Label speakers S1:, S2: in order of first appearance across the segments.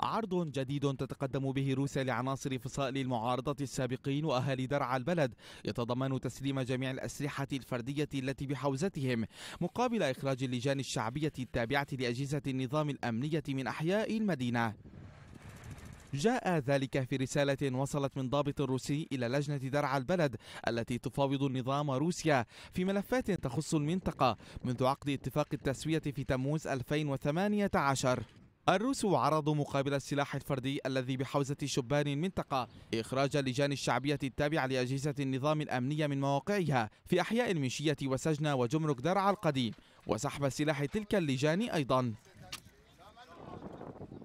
S1: عرض جديد تتقدم به روسيا لعناصر فصائل المعارضة السابقين وأهالي درعا البلد. يتضمن تسليم جميع الأسلحة الفردية التي بحوزتهم مقابل إخراج اللجان الشعبية التابعة لأجهزة النظام الأمنية من أحياء المدينة. جاء ذلك في رسالة وصلت من ضابط روسي إلى لجنة درعا البلد التي تفاوض النظام روسيا في ملفات تخص المنطقة منذ عقد اتفاق التسوية في تموز 2018 الروس عرضوا مقابل السلاح الفردي الذي بحوزة شبان المنطقة إخراج اللجان الشعبية التابعة لأجهزة النظام الأمنية من مواقعها في أحياء المنشية وسجنة وجمرك درعا القديم وسحب سلاح تلك اللجان أيضا.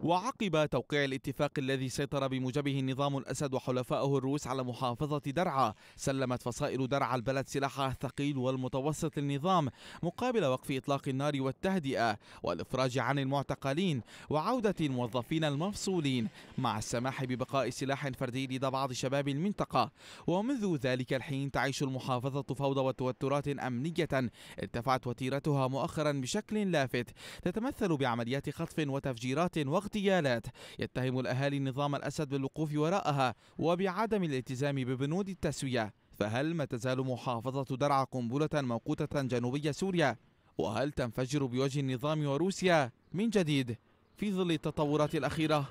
S1: وعقب توقيع الاتفاق الذي سيطر بموجبه النظام الأسد وحلفائه الروس على محافظة درعا سلمت فصائل درعا البلد سلاحها الثقيل والمتوسط للنظام مقابل وقف إطلاق النار والتهدئة والإفراج عن المعتقلين وعودة الموظفين المفصولين مع السماح ببقاء سلاح فردي لدى بعض شباب المنطقة. ومنذ ذلك الحين تعيش المحافظة فوضى وتوترات أمنية ارتفعت وتيرتها مؤخرا بشكل لافت تتمثل بعمليات خطف وتفجيرات واغتيالات اغتيالات يتهم الأهالي نظام الأسد بالوقوف وراءها وبعدم الالتزام ببنود التسوية. فهل ما تزال محافظة درعا قنبلة موقوتة جنوبية سوريا؟ وهل تنفجر بوجه النظام وروسيا من جديد؟ في ظل التطورات الأخيرة